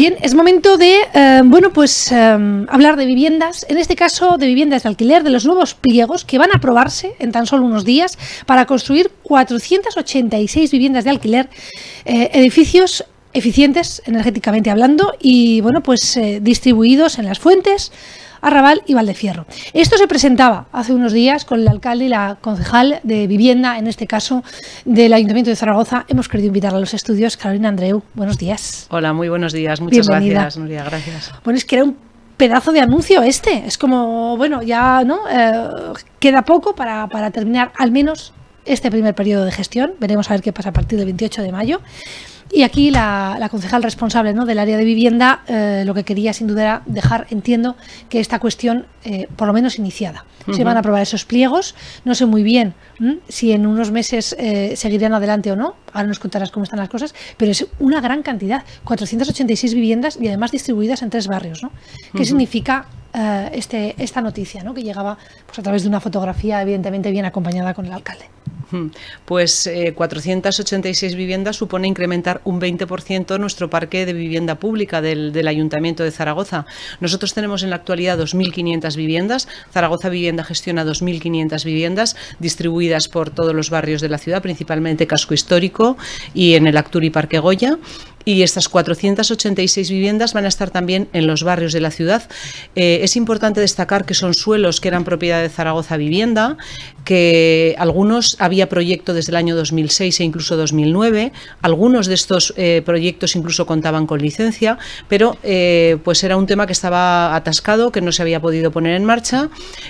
Bien, es momento de, eh, bueno, pues eh, hablar de viviendas, en este caso de viviendas de alquiler, de los nuevos pliegos que van a aprobarse en tan solo unos días para construir 486 viviendas de alquiler, eh, edificios eficientes energéticamente hablando y, bueno, pues distribuidos en las fuentes, Arrabal y Valdefierro. Esto se presentaba hace unos días con el alcalde y la concejal de vivienda, en este caso del Ayuntamiento de Zaragoza. Hemos querido invitar a los estudios. Carolina Andreu, buenos días. Hola, muy buenos días. Muchas gracias, Nuria. Gracias. Bueno, es que era un pedazo de anuncio este. Es como, bueno, ya no eh, queda poco para, para terminar al menos este primer periodo de gestión. Veremos a ver qué pasa a partir del 28 de mayo. Y aquí la, concejal responsable ¿no? del área de vivienda eh, lo que quería sin duda era dejar, entiendo, que esta cuestión eh, por lo menos iniciada. Se van a aprobar esos pliegos, no sé muy bien si en unos meses eh, seguirían adelante o no, ahora nos contarás cómo están las cosas, pero es una gran cantidad, 486 viviendas y además distribuidas en tres barrios. ¿no? ¿Qué significa este, esta noticia ¿no? que llegaba pues, a través de una fotografía evidentemente bien acompañada con el alcalde? Pues 486 eh, viviendas supone incrementar un 20% nuestro parque de vivienda pública del, Ayuntamiento de Zaragoza. Nosotros tenemos en la actualidad 2.500 viviendas. Zaragoza Vivienda gestiona 2.500 viviendas distribuidas por todos los barrios de la ciudad, principalmente Casco Histórico y en el Acturi Parque Goya y estas 486 viviendas van a estar también en los barrios de la ciudad. Eh, es importante destacar que son suelos que eran propiedad de Zaragoza Vivienda, que algunos había proyecto desde el año 2006 e incluso 2009, algunos de estos eh, proyectos incluso contaban con licencia, pero eh, pues era un tema que estaba atascado, que no se había podido poner en marcha.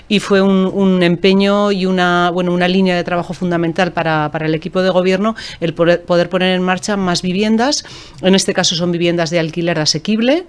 Y fue un, empeño y una, bueno, una línea de trabajo fundamental para, para el equipo de gobierno el poder, poder poner en marcha más viviendas en este caso son viviendas de alquiler asequible.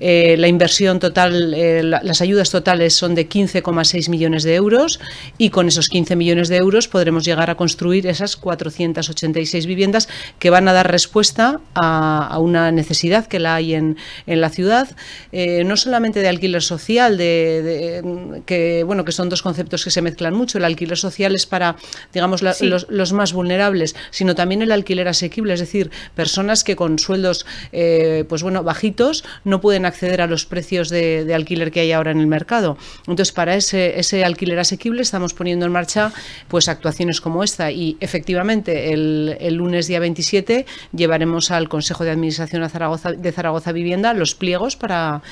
Eh, la inversión total, eh, las ayudas totales son de 15,6 millones de euros y con esos 15 millones de euros podremos llegar a construir esas 486 viviendas que van a dar respuesta a, una necesidad que la hay en, la ciudad, eh, no solamente de alquiler social, de, que bueno que son dos conceptos que se mezclan mucho. El alquiler social es para, digamos, los, los, más vulnerables, sino también el alquiler asequible, es decir, personas que con su sueldos eh, pues bueno, bajitos no pueden acceder a los precios de, alquiler que hay ahora en el mercado. Entonces, para ese, ese alquiler asequible estamos poniendo en marcha pues actuaciones como esta y efectivamente el, lunes día 27 llevaremos al Consejo de Administración de Zaragoza, de Zaragoza Vivienda los pliegos para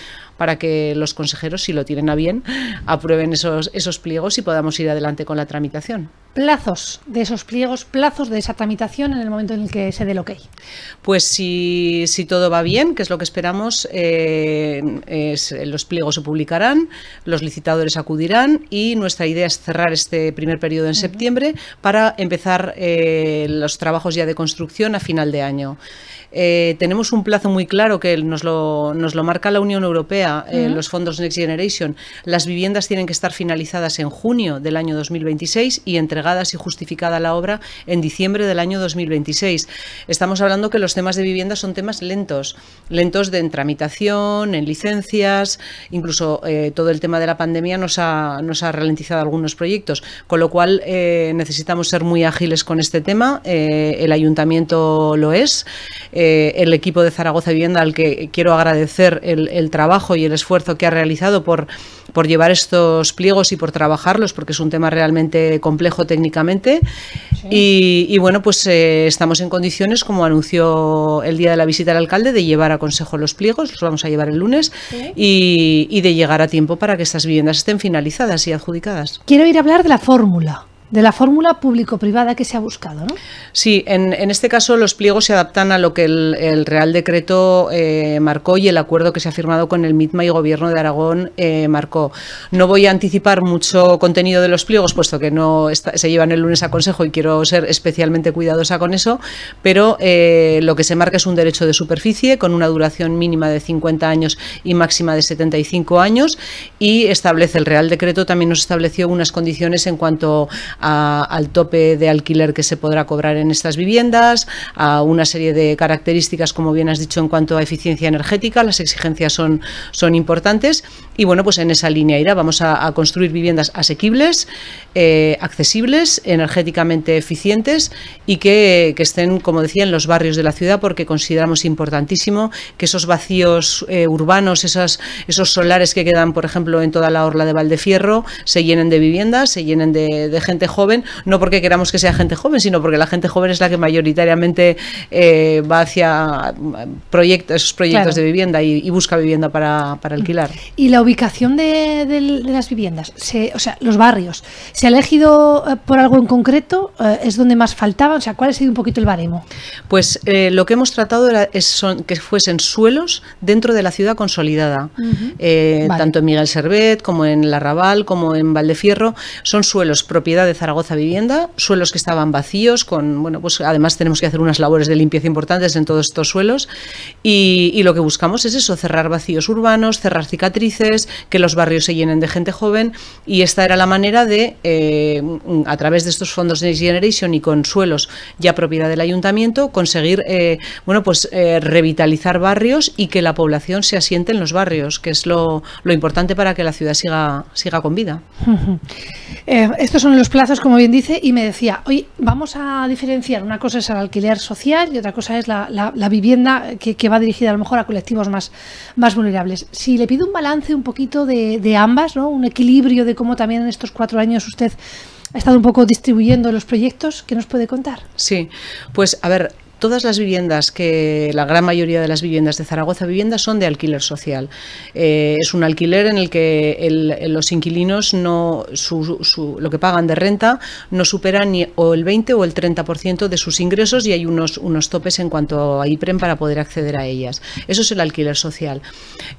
para que los consejeros, si lo tienen a bien, aprueben esos, esos pliegos y podamos ir adelante con la tramitación. Plazos de esos pliegos, plazos de esa tramitación en el momento en el que se dé el ok. Pues si, si todo va bien, que es lo que esperamos, eh, los pliegos se publicarán, los licitadores acudirán y nuestra idea es cerrar este primer periodo en septiembre para empezar eh, los trabajos ya de construcción a final de año. Eh, tenemos un plazo muy claro que nos lo, nos lo marca la Unión Europea, eh, los fondos Next Generation. Las viviendas tienen que estar finalizadas en junio del año 2026 y entregadas y justificada la obra en diciembre del año 2026. Estamos hablando que los temas de vivienda son temas lentos, lentos de en tramitación, en licencias, incluso eh, todo el tema de la pandemia nos ha, nos ha ralentizado algunos proyectos, con lo cual necesitamos ser muy ágiles con este tema. el ayuntamiento lo es. Eh, el equipo de Zaragoza Vivienda, al que quiero agradecer el, trabajo y el esfuerzo que ha realizado por, por llevar estos pliegos y por trabajarlos, porque es un tema realmente complejo técnicamente. Y, bueno, pues eh, estamos en condiciones, como anunció el día de la visita del alcalde, de llevar a consejo los pliegos, los vamos a llevar el lunes, y, y de llegar a tiempo para que estas viviendas estén finalizadas y adjudicadas. Quiero ir a hablar de la fórmula de la fórmula público-privada que se ha buscado, ¿no? Sí, en, este caso los pliegos se adaptan a lo que el, Real Decreto eh, marcó y el acuerdo que se ha firmado con el MITMA y Gobierno de Aragón eh, marcó. No voy a anticipar mucho contenido de los pliegos, puesto que no se llevan el lunes a consejo y quiero ser especialmente cuidadosa con eso, pero eh, lo que se marca es un derecho de superficie con una duración mínima de 50 años y máxima de 75 años y establece el Real Decreto también nos estableció unas condiciones en cuanto al tope de alquiler que se podrá cobrar en estas viviendas, a una serie de características, como bien has dicho, en cuanto a eficiencia energética. Las exigencias son, son importantes Y bueno, pues en esa línea irá. Vamos a, construir viviendas asequibles, eh, accesibles, energéticamente eficientes y que, estén, como decía, en los barrios de la ciudad, porque consideramos importantísimo que esos vacíos eh, urbanos, esas, esos solares que quedan, por ejemplo, en toda la orla de Valdefierro, se llenen de viviendas, se llenen de, gente joven, no porque queramos que sea gente joven, sino porque la gente joven es la que mayoritariamente eh, va hacia proyectos, esos proyectos de vivienda y, busca vivienda para, para alquilar. Y la ubicación de, las viviendas, o sea, los barrios, ¿se ha elegido eh, por algo en concreto? Eh, ¿Es donde más faltaba? O sea, ¿cuál ha sido un poquito el baremo? Pues eh, lo que hemos tratado era son, que fuesen suelos dentro de la ciudad consolidada. Tanto en Miguel Servet como en Larrabal, como en Valdefierro, son suelos propiedad de Zaragoza Vivienda, suelos que estaban vacíos, con, bueno, pues además tenemos que hacer unas labores de limpieza importantes en todos estos suelos. Y, y lo que buscamos es eso, cerrar vacíos urbanos, cerrar cicatrices, que los barrios se llenen de gente joven y esta era la manera de, eh, a través de estos fondos Next Generation y con suelos ya propiedad del ayuntamiento, conseguir eh, bueno, pues, eh, revitalizar barrios y que la población se asiente en los barrios, que es lo, importante para que la ciudad siga, siga con vida. estos son los plazos, como bien dice, y me decía, hoy vamos a diferenciar, una cosa es el alquiler social y otra cosa es la, vivienda que, va dirigida a lo mejor a colectivos más, más vulnerables. Si le pido un balance un poquito de, ambas, ¿no? un equilibrio de cómo también en estos cuatro años usted ha estado un poco distribuyendo los proyectos. ¿Qué nos puede contar? Sí, pues a ver, todas las viviendas que la gran mayoría de las viviendas de Zaragoza Viviendas son de alquiler social. Eh, es un alquiler en el que los inquilinos no lo que pagan de renta no supera ni o el 20 o el 30% de sus ingresos y hay unos, unos topes en cuanto a IPREM para poder acceder a ellas. Eso es el alquiler social.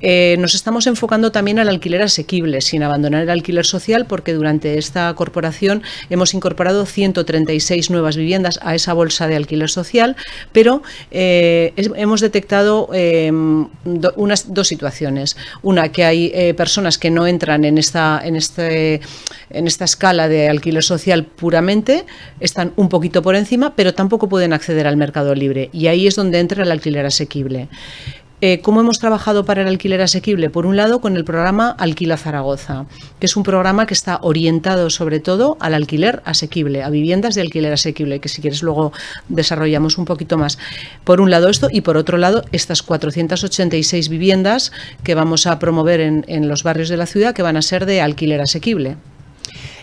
Eh, nos estamos enfocando también al alquiler asequible, sin abandonar el alquiler social, porque durante esta corporación hemos incorporado 136 nuevas viviendas a esa bolsa de alquiler social pero eh, hemos detectado em, unas dos situaciones. Una, que hay eh, personas que no entran en esta, en, este, en esta escala de alquiler social puramente, están un poquito por encima, pero tampoco pueden acceder al mercado libre. Y ahí es donde entra el alquiler asequible. Eh, ¿Cómo hemos trabajado para el alquiler asequible? Por un lado, con el programa Alquila Zaragoza, que es un programa que está orientado sobre todo al alquiler asequible, a viviendas de alquiler asequible, que si quieres luego desarrollamos un poquito más. Por un lado esto y por otro lado estas 486 viviendas que vamos a promover en, los barrios de la ciudad que van a ser de alquiler asequible.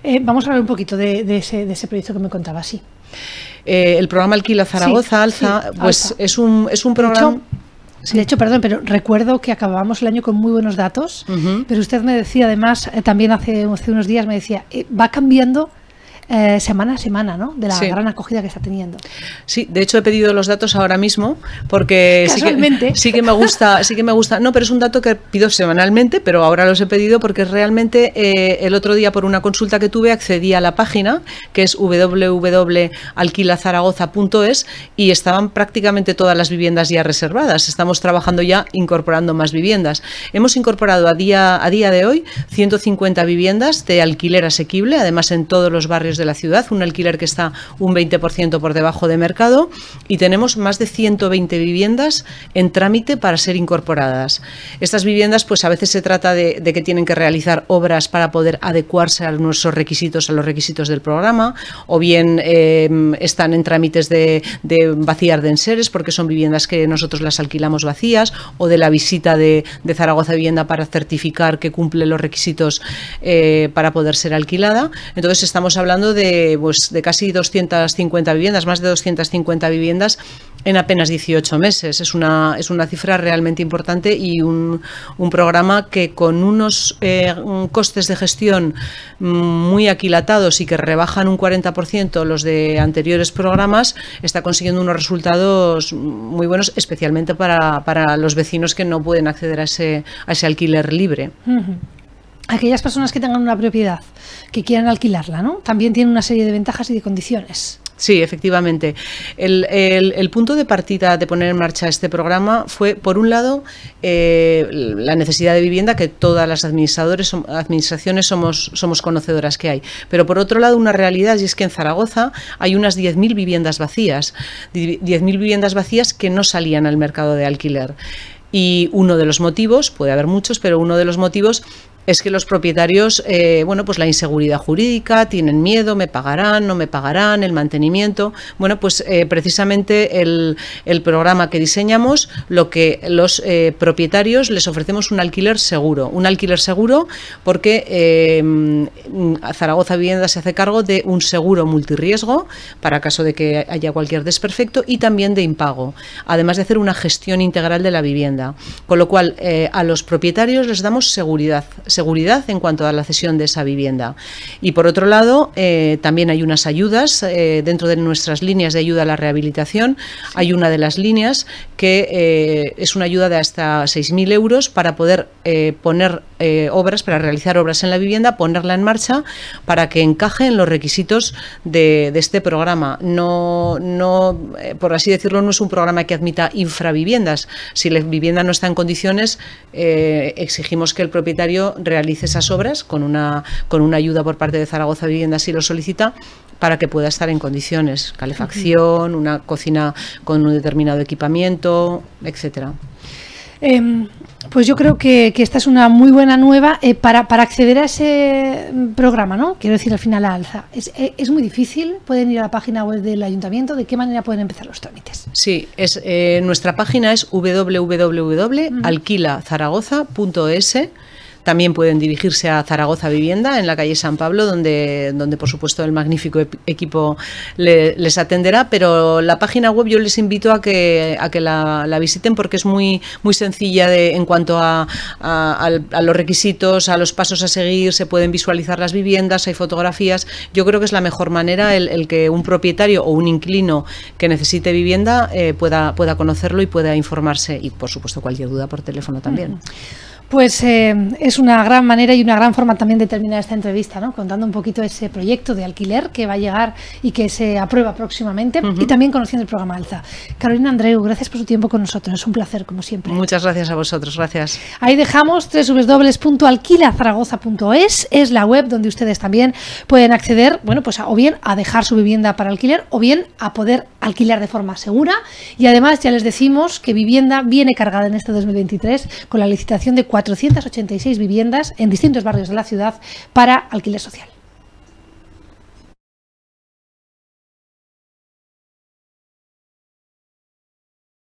Eh, vamos a hablar un poquito de, ese, proyecto que me contaba, sí. Eh, el programa Alquila Zaragoza, Alza, pues es un, es un programa... De hecho, perdón, pero recuerdo que acabamos el año con muy buenos datos, pero usted me decía además, eh, también hace, hace, unos días me decía, eh, va cambiando eh, semana a semana, ¿no? De la gran acogida que está teniendo. Sí, de hecho he pedido los datos ahora mismo porque sí que, sí que, me gusta, sí que me gusta. No, pero es un dato que pido semanalmente, pero ahora los he pedido porque realmente eh, el otro día por una consulta que tuve accedí a la página que es www.alquilazaragoza.es y estaban prácticamente todas las viviendas ya reservadas. Estamos trabajando ya incorporando más viviendas. Hemos incorporado a día a día de hoy 150 viviendas de alquiler asequible, además en todos los barrios de la ciudad, un alquiler que está un 20% por debajo de mercado y tenemos más de 120 viviendas en trámite para ser incorporadas. Estas viviendas, pues a veces se trata de, que tienen que realizar obras para poder adecuarse a nuestros requisitos, a los requisitos del programa, o bien eh, están en trámites de, vaciar de enseres porque son viviendas que nosotros las alquilamos vacías, o de la visita de, Zaragoza Vivienda para certificar que cumple los requisitos eh, para poder ser alquilada. Entonces estamos hablando de, pues, de casi 250 viviendas, más de 250 viviendas en apenas 18 meses. Es una, es una cifra realmente importante y un, un programa que con unos eh, costes de gestión muy aquilatados y que rebajan un 40% los de anteriores programas, está consiguiendo unos resultados muy buenos, especialmente para, para los vecinos que no pueden acceder a ese, a ese alquiler libre aquellas personas que tengan una propiedad que quieran alquilarla, ¿no? También tienen una serie de ventajas y de condiciones. Sí, efectivamente. El, punto de partida de poner en marcha este programa fue, por un lado, eh, la necesidad de vivienda que todas las administradores, administraciones somos, somos conocedoras que hay. Pero por otro lado, una realidad y es que en Zaragoza hay unas 10.000 viviendas vacías, 10.000 viviendas vacías que no salían al mercado de alquiler. Y uno de los motivos, puede haber muchos, pero uno de los motivos es que los propietarios, eh, bueno, pues la inseguridad jurídica, tienen miedo, me pagarán, no me pagarán, el mantenimiento. Bueno, pues eh, precisamente el, programa que diseñamos, lo que los eh, propietarios les ofrecemos un alquiler seguro. Un alquiler seguro porque Zaragoza Vivienda se hace cargo de un seguro multirriesgo para caso de que haya cualquier desperfecto y también de impago, además de hacer una gestión integral de la vivienda. Con lo cual, a los propietarios les damos seguridad seguridad en cuanto a la cesión de esa vivienda. Y por otro lado, eh, también hay unas ayudas eh, dentro de nuestras líneas de ayuda a la rehabilitación. Hay una de las líneas que eh, es una ayuda de hasta 6.000 euros para poder poner obras, para realizar obras en la vivienda, ponerla en marcha para que encaje en los requisitos de, de este programa. No, no por así decirlo, no es un programa que admita infraviviendas. Si la vivienda no está en condiciones, exigimos que el propietario realice esas obras con una, con una ayuda por parte de Zaragoza Vivienda si lo solicita para que pueda estar en condiciones, calefacción, una cocina con un determinado equipamiento, etcétera. Em, pues yo creo que, esta es una muy buena nueva eh, para, acceder a ese programa, ¿no? Quiero decir, al final la alza. Es, eh, es, muy difícil, pueden ir a la página web del ayuntamiento, ¿de qué manera pueden empezar los trámites? Sí, es, eh, nuestra página es www.alquilazaragoza.es. También pueden dirigirse a Zaragoza Vivienda, en la calle San Pablo, donde, donde por supuesto el magnífico equipo les atenderá. Pero la página web yo les invito a que, a que la, visiten porque es muy, muy sencilla de, en cuanto a, los requisitos, a los pasos a seguir, se pueden visualizar las viviendas, hay fotografías. Yo creo que es la mejor manera el, que un propietario o un inquilino que necesite vivienda eh, pueda, pueda conocerlo y pueda informarse. Y por supuesto cualquier duda por teléfono también. Pues eh, es una gran manera y una gran forma también de terminar esta entrevista, ¿no? contando un poquito ese proyecto de alquiler que va a llegar y que se aprueba próximamente y también conociendo el programa Alza. Carolina Andreu, gracias por su tiempo con nosotros, es un placer como siempre. Muchas gracias a vosotros, gracias. Ahí dejamos www.alquilazaragoza.es, es la web donde ustedes también pueden acceder, bueno, pues o bien a dejar su vivienda para alquiler o bien a poder alquilar de forma segura y además ya les decimos que vivienda viene cargada en este 2023 con la licitación de 486 viviendas en distintos barrios de la ciudad para alquiler social.